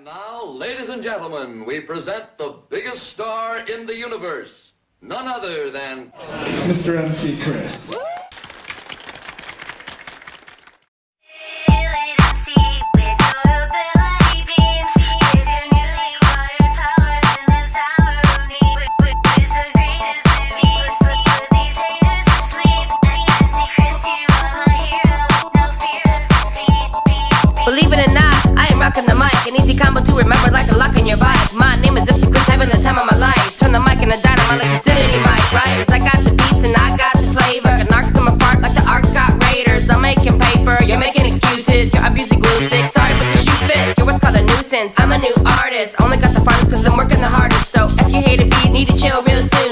And now, ladies and gentlemen, we present the biggest star in the universe. None other than Mr. MC Chris. Believe it or not, I am rocking the mic. An easy combo to remember like a lock in your bike. My name is MC Chris, having the time of my life. Turn the mic in a dime, I'm like infinity mic, right? Cause I got the beats and I got the flavor. Can arcs them apart like the Arcs got Raiders. I'm making paper, you're making excuses. You're abusing glue sticks, sorry but the shoe fits. You're what's called a nuisance. I'm a new artist, only got the farthest cause I'm working the hardest. So if you hate a beat, need to chill real soon.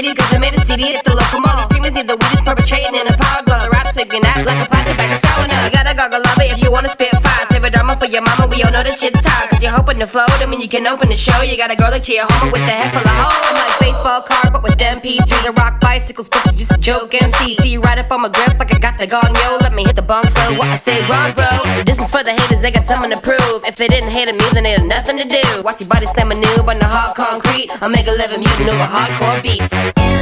Greedy cause I made a CD at the local mall. These screamers need the weed perpetrating in a glove The rap's making act like a plastic bag of sauna. You gotta goggle love if you wanna spit fire. Save a drama for your mama, we all know that shit's tired. Cause you're hoping to float, I mean you can open the show. You got a girl like Chia Homer with a head full of hoes I'm like baseball card but with MP3 The rock bicycles, books are just a joke MC See you right up on my grip like I got the gong Yo, let me hit the bong slow, what I say wrong bro for the haters, they got something to prove. If they didn't hate me, then they had nothing to do. Watch your body slam a noob on the hard concrete. I'll make a living mutant over hardcore beats